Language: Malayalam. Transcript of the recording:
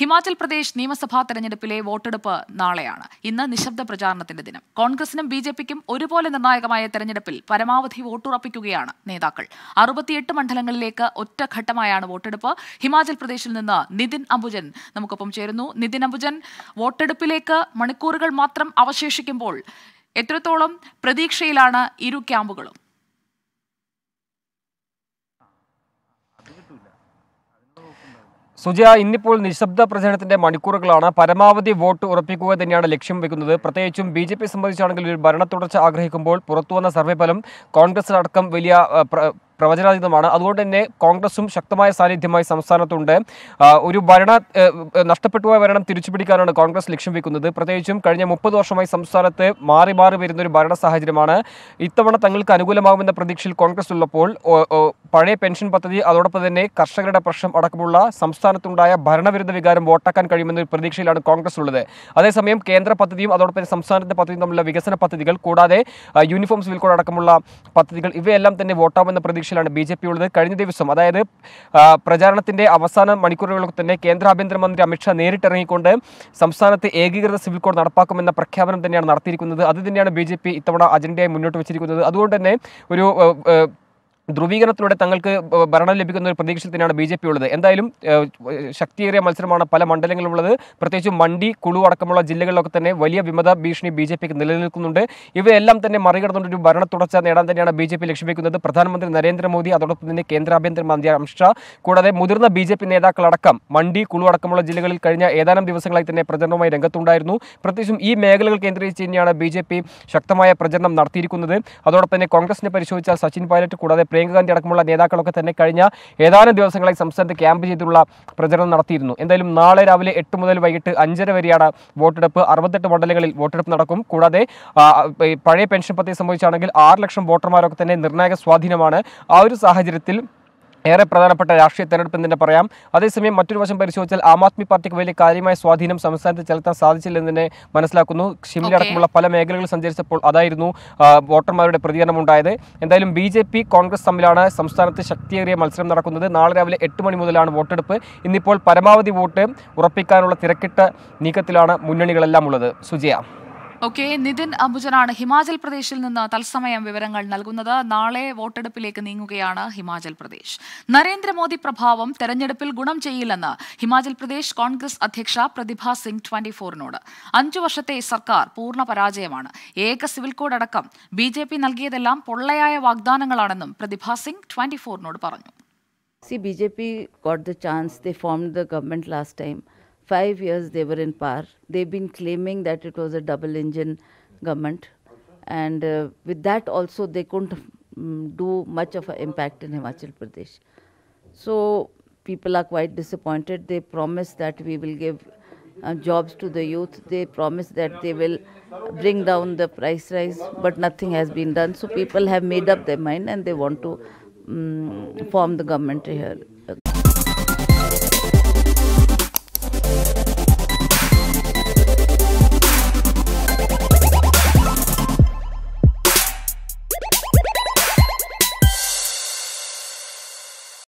ഹിമാചൽ പ്രദേശ് നിയമസഭാ തെരഞ്ഞെടുപ്പിലെ വോട്ടെടുപ്പ് നാളെയാണ്. ഇന്ന് നിശബ്ദ പ്രചാരണത്തിന്റെ ദിനം. കോൺഗ്രസിനും ബി ജെ പിക്കും ഒരുപോലെ നിർണായകമായ തെരഞ്ഞെടുപ്പിൽ പരമാവധി വോട്ടുറപ്പിക്കുകയാണ് നേതാക്കൾ. അറുപത്തിയെട്ട് മണ്ഡലങ്ങളിലേക്ക് ഒറ്റഘട്ടമായാണ് വോട്ടെടുപ്പ്. ഹിമാചൽ പ്രദേശിൽ നിന്ന് നിതിൻ അംബുജൻ നമുക്കൊപ്പം ചേരുന്നു. നിതിൻ അംബുജൻ വോട്ടെടുപ്പിലേക്ക് മണിക്കൂറുകൾ മാത്രം അവശേഷിക്കുമ്പോൾ എത്രത്തോളം പ്രതീക്ഷയിലാണ് ഇരു ക്യാമ്പുകളും? സുജയ ഇന്നിപ്പോൾ നിശബ്ദ പ്രചരണത്തിന്റെ മണിക്കൂറുകളാണ്. പരമാവധി വോട്ട് ഉറപ്പിക്കുക തന്നെയാണ് ലക്ഷ്യം വെക്കുന്നത്. പ്രത്യേകിച്ചും ബി ജെ പി സംബന്ധിച്ചാണെങ്കിൽ ഒരു ഭരണ തുടർച്ച ആഗ്രഹിക്കുമ്പോൾ പുറത്തുവന്ന സർവേ ഫലം കോൺഗ്രസിനടക്കം വലിയ പ്രവചനാതീതമാണ്. അതുകൊണ്ട് തന്നെ കോൺഗ്രസും ശക്തമായ സാന്നിധ്യമായി സംസ്ഥാനത്തുണ്ട്. ഒരു ഭരണ നഷ്ടപ്പെട്ടു പോയ നഷ്ടപ്പെട്ടുപോയ ഭരണം തിരിച്ചുപിടിക്കാനാണ് കോൺഗ്രസ് ലക്ഷ്യം വെക്കുന്നത്. പ്രത്യേകിച്ചും കഴിഞ്ഞ മുപ്പത് വർഷമായി സംസ്ഥാനത്ത് മാറി മാറി വരുന്ന ഒരു ഭരണ സാഹചര്യമാണ്. ഇത്തവണ തങ്ങൾക്ക് അനുകൂലമാകുമെന്ന പ്രതീക്ഷയിൽ കോൺഗ്രസ് ഉള്ളപ്പോൾ പഴയ പെൻഷൻ പദ്ധതി അതോടൊപ്പം തന്നെ കർഷകരുടെ പ്രശ്നം അടക്കമുള്ള സംസ്ഥാനത്തുണ്ടായ ഭരണവിരുദ്ധ വികാരം വോട്ടാക്കാൻ കഴിയുമെന്ന ഒരു പ്രതീക്ഷയിലാണ് കോൺഗ്രസ് ഉള്ളത്. അതേസമയം കേന്ദ്ര പദ്ധതിയും അതോടൊപ്പം സംസ്ഥാനത്തെ പദ്ധതിയും തമ്മിലുള്ള വികസന പദ്ധതികൾ കൂടാതെ യൂണിഫോംസ് യൂണിഫോം സിവിൽ അടക്കമുള്ള പദ്ധതികൾ ഇവയെല്ലാം തന്നെ വോട്ടാവുമെന്ന പ്രതീക്ഷയിലാണ് ബി ജെ പി ഉള്ളത്. കഴിഞ്ഞ ദിവസം അതായത് പ്രചാരണത്തിന്റെ അവസാന മണിക്കൂറുകൾക്ക് തന്നെ കേന്ദ്ര ആഭ്യന്തരമന്ത്രി അമിത്ഷാ നേരിട്ടിറങ്ങിക്കൊണ്ട് സംസ്ഥാനത്ത് ഏകീകൃത സിവിൽ കോഡ് നടപ്പാക്കുമെന്ന പ്രഖ്യാപനം തന്നെയാണ് നടത്തിയിരിക്കുന്നത്. അത് തന്നെയാണ് ബി ജെ പി ഇത്തവണ അജണ്ടയായി മുന്നോട്ട് വെച്ചിരിക്കുന്നത്. അതുകൊണ്ട് തന്നെ ഒരു ധ്രുവീകരണത്തിലൂടെ തങ്ങൾക്ക് ഭരണം ലഭിക്കുന്ന ഒരു പ്രതീക്ഷയിൽ തന്നെയാണ് ബി ജെ പി ഉള്ളത്. എന്തായാലും ശക്തിയേറിയ മത്സരമാണ് പല മണ്ഡലങ്ങളിലുള്ളത്. പ്രത്യേകിച്ചും മണ്ഡി കുളു അടക്കമുള്ള ജില്ലകളിലൊക്കെ തന്നെ വലിയ വിമത ഭീഷണി ബി ജെ പിക്ക് നിലനിൽക്കുന്നുണ്ട്. ഇവയെല്ലാം തന്നെ മറികടന്നുകൊണ്ട് ഒരു ഭരണ തുടർച്ച നേടാൻ തന്നെയാണ് ബി ജെ പി ലക്ഷ്യമിക്കുന്നത് പ്രധാനമന്ത്രി നരേന്ദ്രമോദി അതോടൊപ്പം തന്നെ കേന്ദ്ര ആഭ്യന്തരമന്ത്രി അമിത്ഷാ കൂടാതെ മുതിർന്ന ബി ജെ പി നേതാക്കളടക്കം മണ്ഡി കുളു അടക്കമുള്ള ജില്ലകളിൽ കഴിഞ്ഞ ഏതാനും ദിവസങ്ങളായി തന്നെ പ്രചരണവുമായി രംഗത്തുണ്ടായിരുന്നു. പ്രത്യേകിച്ചും ഈ മേഖലകൾ കേന്ദ്രീകരിച്ച് തന്നെയാണ് ബി ശക്തമായ പ്രചരണം നടത്തിയിരിക്കുന്നത്. അതോടൊപ്പം തന്നെ കോൺഗ്രസിനെ പരിശോധിച്ചാൽ സച്ചിൻ പൈലറ്റ് കൂടാതെ പ്രിയങ്ക ഗാന്ധി അടക്കമുള്ള നേതാക്കളൊക്കെ തന്നെ കഴിഞ്ഞ ഏതാനും ദിവസങ്ങളായി സംസ്ഥാനത്ത് ക്യാമ്പ് ചെയ്തുള്ള പ്രചരണം നടത്തിയിരുന്നു. എന്തായാലും നാളെ രാവിലെ എട്ട് മുതൽ വൈകിട്ട് അഞ്ചര വരെയാണ് വോട്ടെടുപ്പ്. അറുപത്തെട്ട് മണ്ഡലങ്ങളിൽ വോട്ടെടുപ്പ് നടക്കും. കൂടാതെ പഴയ പെൻഷൻ പദ്ധതി സംബന്ധിച്ചാണെങ്കിൽ ആറ് ലക്ഷം വോട്ടർമാരൊക്കെ തന്നെ നിർണായക സ്വാധീനമാണ്. ആ ഒരു സാഹചര്യത്തിൽ ഏറെ പ്രധാനപ്പെട്ട രാഷ്ട്രീയ തെരഞ്ഞെടുപ്പ് എന്ന് തന്നെ പറയാം. അതേസമയം മറ്റൊരു വശം പരിശോധിച്ചാൽ ആം ആദ്മി പാർട്ടിക്ക് വലിയ കാര്യമായ സ്വാധീനം സംസ്ഥാനത്ത് ചെലുത്താൻ സാധിച്ചില്ലെന്ന് തന്നെ മനസ്സിലാക്കുന്നു. ഷിംല അടക്കമുള്ള പല മേഖലകളിൽ സഞ്ചരിച്ചപ്പോൾ അതായിരുന്നു വോട്ടർമാരുടെ പ്രതികരണം ഉണ്ടായത് എന്തായാലും ബി ജെ പി കോൺഗ്രസ് തമ്മിലാണ് സംസ്ഥാനത്ത് ശക്തിയേറിയ മത്സരം നടക്കുന്നത്. നാളെ രാവിലെ എട്ട് മണി മുതലാണ് വോട്ടെടുപ്പ്. ഇന്നിപ്പോൾ പരമാവധി വോട്ട് ഉറപ്പിക്കാനുള്ള തിരക്കിട്ട നീക്കത്തിലാണ് മുന്നണികളെല്ലാം ഉള്ളത്. സുജയ. ഓക്കെ നിതിൻ അംബുജനാണ് ഹിമാചൽ പ്രദേശിൽ നിന്ന് തത്സമയം വിവരങ്ങൾ നൽകുന്നത്. നാളെ വോട്ടെടുപ്പിലേക്ക് നീങ്ങുകയാണ് ഹിമാചൽ പ്രദേശ്. നരേന്ദ്രമോദി പ്രഭാവം തെരഞ്ഞെടുപ്പിൽ ഗുണം ചെയ്യില്ലെന്ന് ഹിമാചൽ പ്രദേശ് കോൺഗ്രസ് അധ്യക്ഷ പ്രതിഭ സിംഗ് ട്വന്റി ഫോറിനോട് അഞ്ചു വർഷത്തെ സർക്കാർ പൂർണ പരാജയമാണ്. ഏക സിവിൽ കോഡ് അടക്കം ബി ജെ പി നൽകിയതെല്ലാം പൊള്ളയായ വാഗ്ദാനങ്ങളാണെന്നും പ്രതിഭ സിംഗ് ട്വന്റി ഫോറിനോട് പറഞ്ഞു. See, BJP got the chance. They formed the government last time. Five years they were in power. They've been claiming that it was a double engine government. And uh, with that also, they couldn't mm, do much of an impact in Himachal Pradesh. So people are quite disappointed. They promised that we will give uh, jobs to the youth. They promised that they will bring down the price rise, but nothing has been done. So people have made up their mind and they want to mm, form the government here.